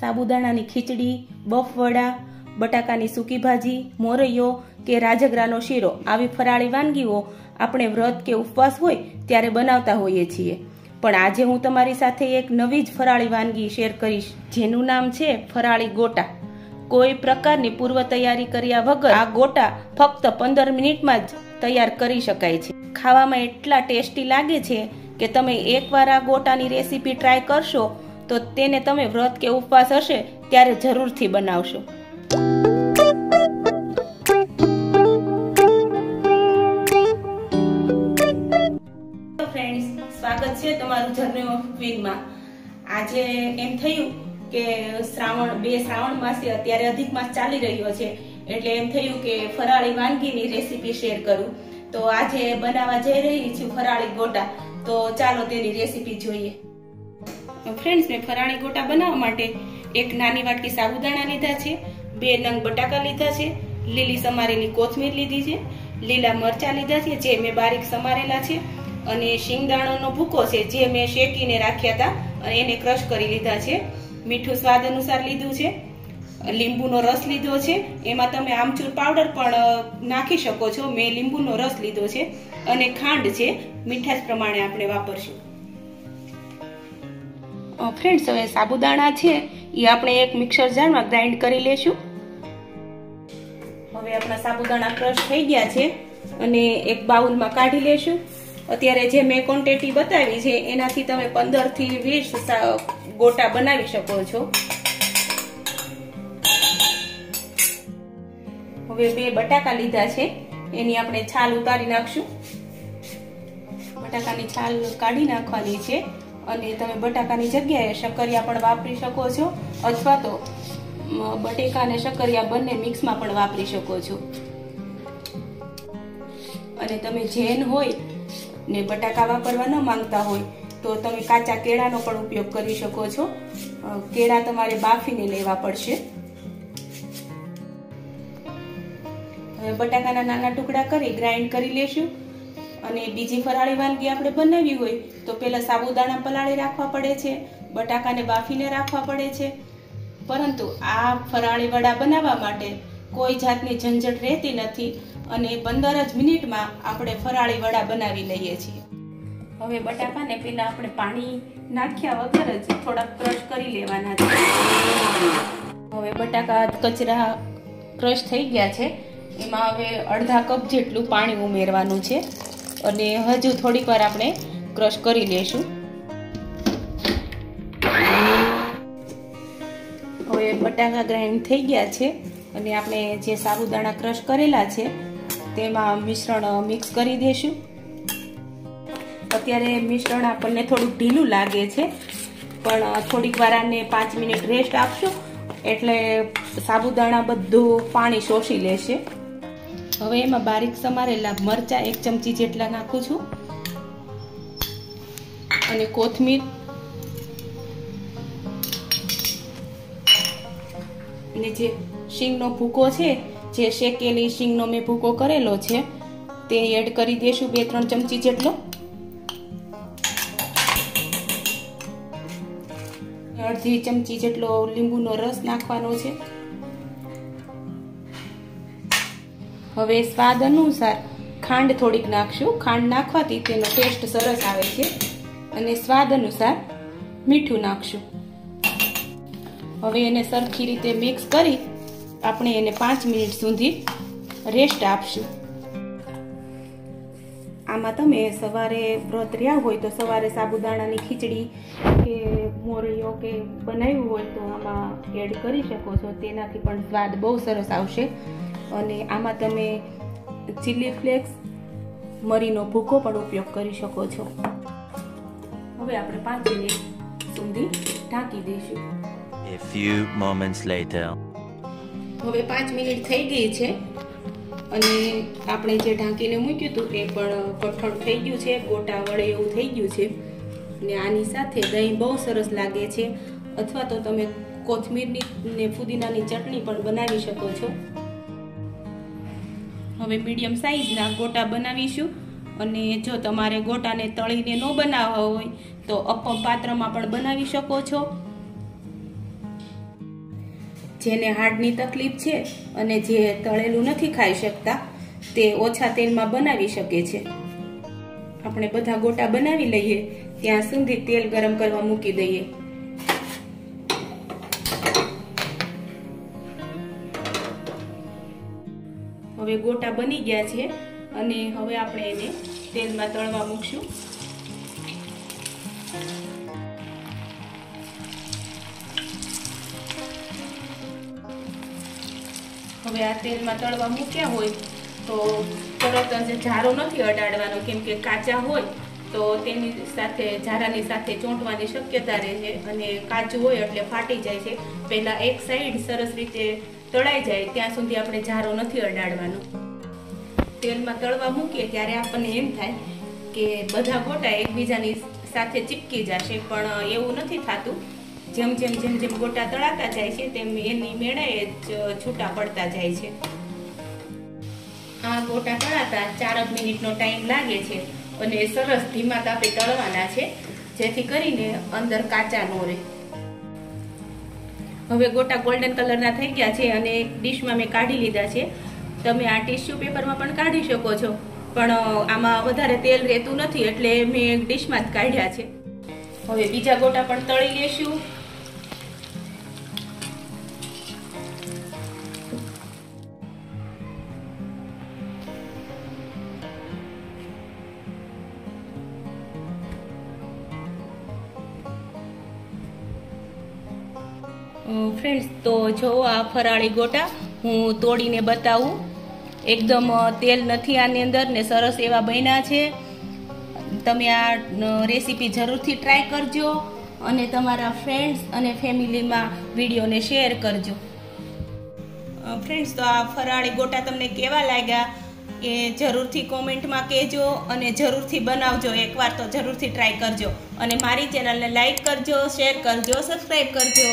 સાબુદાણાની ખીચડી બફવડા બટાકાની સૂકી ભાજી, મોરૈયો કે રાજગરાનો શીરો આવી ફરાળી વાનગીઓ આપણે વ્રત કે ઉપવાસ હોય ત્યારે બનાવતા હોઈએ છીએ. પણ આજે હું તમારી સાથે એક નવી જ ફરાળી વાનગી શેર કરીશ, જેનું નામ છે ફરાળી ગોટા. કોઈ પ્રકારની પૂર્વ તૈયારી કર્યા વગર આ ગોટા ફક્ત પંદર મિનિટમાં જ તૈયાર કરી શકાય છે. ખાવામાં એટલા ટેસ્ટી લાગે છે કે તમે એકવાર આ ગોટાની રેસીપી ટ્રાય કરશો તો તેને તમે વ્રત કે ઉપવાસ હશે ત્યારે જરૂરથી બનાવશો. સ્વાગત છે તમારું જર્ની ઓફ આજે એમ થયું કે શ્રાવણ, બે શ્રાવણ માસે અત્યારે અધિક માસ ચાલી રહ્યો છે, એટલે એમ થયું કે ફરાળી વાનગીની રેસીપી શેર કરું. તો આજે બનાવવા જઈ રહી છું ફરાળી ગોટા. તો ચાલો તેની રેસીપી જોઈએ. ફ્રેન્ડ્સ મેં ફરાળી ગોટા બનાવવા માટે એક નાની વાટકી સાબુદાણા લીધા છે, બે નંગ બટાકા લીધા છે, લીલી સમારેલી કોથમીર લીધી છે, લીલા મરચા લીધા છે, જે મેં બારીક સમારેલા છે, અને શિંગદાણાનો ભૂકો છે, જે મેં શેકીને રાખ્યા હતા, અને એને ક્રશ કરી લીધા છે. મીઠું સ્વાદ અનુસાર લીધું છે. લીંબુનો રસ લીધો છે. એમાં તમે આમચૂર પાવડર પણ નાખી શકો છો. મેં લીંબુનો રસ લીધો છે. અને ખાંડ છે. મીઠાશ પ્રમાણે આપણે વાપરશું. ફ્રેન્ડ્સ હવે સાબુદાણા છે એ આપણે એક મિક્સર જારમાં ગ્રાઇન્ડ કરી લેશું. હવે આપણા સાબુદાણા ક્રશ થઈ ગયા છે અને એક બાઉલમાં કાઢી લેશું. અત્યારે જે મેં ક્વોન્ટિટી બતાવી છે, એનાથી તમે પંદરથી વીસ ગોટા બનાવી શકો છો. હવે બે બટાકા લીધા છે, એની આપણે છાલ ઉતારી નાખશું. બટાકાની છાલ કાઢી નાખવાની છે. અને તમે બટાકાની જગ્યાએ શક્કરિયા પણ વાપરી શકો છો, અથવા તો બટેકા અને શક્કરિયા બંને મિક્સમાં પણ વાપરી શકો છો. અને તમે જેન હોય ને બટાકા વાપરવા ન માંગતા હોય, તો તમે કાચા કેળાનો પણ ઉપયોગ કરી શકો છો. કેળા તમારે બાફીને લેવા પડશે. હવે બટાકાના નાના ટુકડા કરી ગ્રાઇન્ડ કરી લેશું. અને બીજી ફરાળી વાનગી આપણે બનાવવી હોય તો પહેલાં સાબુદાણા પલાળી રાખવા પડે છે, બટાકાને બાફીને રાખવા પડે છે. પરંતુ આ ફરાળી વડા બનાવવા માટે કોઈ જાતની ઝંઝટ રહેતી નથી અને પંદર જ મિનિટમાં આપણે ફરાળી વડા બનાવી લઈએ છીએ. હવે બટાકાને પહેલાં આપણે પાણી નાખ્યા વગર જ થોડાક ક્રશ કરી લેવાના છે. હવે બટાકા કચરા ક્રશ થઈ ગયા છે. એમાં હવે અડધા કપ જેટલું પાણી ઉમેરવાનું છે. અને હજુ થોડીક વાર આપણે ક્રશ કરી લેશું. હવે બટાકા ગ્રાઇન્ડ થઈ ગયા છે અને આપણે જે સાબુદાણા ક્રશ કરેલા છે, તેમાં મિશ્રણ મિક્સ કરી દઈશું અત્યારે મિશ્રણ આપણને થોડુંક ઢીલું લાગે છે, પણ થોડીક વાર આને પાંચ મિનિટ રેસ્ટ આપશું, એટલે સાબુદાણા બધું પાણી શોષી લેશે. હવે એમાં બારીક સમારેલા મરચા એક ચમચી જેટલા નાખું છું. અને કોથમીર. અને જે શીંગનો ભૂકો છે, જે શેકેલી શીંગનો મેં ભૂકો કરેલો છે, તે એડ કરી દેશું બે ત્રણ ચમચી જેટલો. અડધી ચમચી જેટલો લીંબુનો રસ નાખવાનો છે. હવે સ્વાદ અનુસાર ખાંડ થોડીક નાખશું. ખાંડ નાખવાથી તેનો ટેસ્ટ સરસ આવે છે. અને સ્વાદ અનુસાર મીઠું નાખશું. હવે એને સરખી રીતે મિક્સ કરી આપણે એને પાંચ મિનિટ સુધી રેસ્ટ આપશું. આમાં તમે સવારે વ્રત રહ્યા હોય તો સવારે સાબુદાણાની ખીચડી કે મોરૈયો કે બનાવ્યું હોય તો આમાં એડ કરી શકો છો. તેનાથી પણ સ્વાદ બહુ સરસ આવશે. અને આમાં તમે ચીલી ફ્લેક્સ મરીનો ભૂકો પણ ઉપયોગ કરી શકો છો. હવે આપણે પાંચ મિનિટ સુધી ઢાંકી દઈશું. A few moments later. હવે પાંચ મિનિટ થઈ ગઈ છે અને આપણે જે ઢાંકીને મૂક્યું હતું એ પણ કઠણ થઈ ગયું છે ગોટા વડે એવું થઈ ગયું છે. અને આની સાથે દહીં બહુ સરસ લાગે છે. અથવા તો તમે કોથમીરની ને ફુદીનાની ચટણી પણ બનાવી શકો છો. હવે મીડિયમ સાઈઝના ગોટા બનાવીશું. અને જો તમારે ગોટાને તળીને ન બનાવવા હોય, તો અપમ પાત્રમાં પણ બનાવી શકો છો. જેને હાર્ટની તકલીફ છે અને જે તળેલું નથી ખાઈ શકતા, તે ઓછા તેલમાં બનાવી શકે છે. આપણે બધા ગોટા બનાવી લઈએ, ત્યાં સુધી તેલ ગરમ કરવા મૂકી દઈએ. હવે ગોટા બની ગયા છે અને હવે આપણે એને તેલમાં તળવા મૂકશું. હવે આ તેલમાં તળવા મૂક્યા હોય તો તરત જ ઝારો નથી અડાડવાનો, કેમ કે કાચા હોય તો તેની સાથે, ઝારાની સાથે ચોંટવાની શક્યતા રહે છે અને કાચું હોય એટલે ફાટી જાય છે. પહેલાં એક સાઈડ સરસ રીતે તળાઈ જાય, ત્યાં સુધી આપણે જારો નથી અડાડવાનો. તેલમાં તળવા મૂકીએ ત્યારે આપણને એમ થાય કે બધા ગોટા એકબીજાની સાથે ચીપકી જશે, પણ એવું નથી થતું. જેમ જેમ જેમ જેમ ગોટા તળાતા જાય છે, તેમ એની મેળાએ જ છૂટા પડતા જાય છે. આ ગોટા તળાતા ચારક મિનિટનો ટાઈમ લાગે છે અને સરસ ધીમા તાપે તળવાના છે, જેથી કરીને અંદર કાચા ન રહે. હવે ગોટા ગોલ્ડન કલરના થઈ ગયા છે અને એક ડીશમાં મેં કાઢી લીધા છે. તમે આ ટિશ્યુ પેપરમાં પણ કાઢી શકો છો. પણ આમાં વધારે તેલ રહેતું નથી એટલે મેં ડીશમાં જ કાઢ્યા છે. હવે બીજા ગોટા પણ તળી લેશું. ફ્રેન્ડ્સ તો જો આ ફરાળી ગોટા હું તોડીને બતાવું. એકદમ તેલ નથી આની અંદર ને સરસ એવા બન્યા છે. તમે આ રેસીપી જરૂરથી ટ્રાય કરજો અને તમારા ફ્રેન્ડ્સ અને ફેમિલીમાં વિડીયોને શેર કરજો. ફ્રેન્ડ્સ તો આ ફરાળી ગોટા તમને કેવા લાગ્યા એ જરૂરથી કોમેન્ટમાં કહેજો અને જરૂરથી બનાવજો. એકવાર તો જરૂરથી ટ્રાય કરજો. અને મારી ચેનલને લાઈક કરજો શેર કરજો સબસ્ક્રાઈબ કરજો.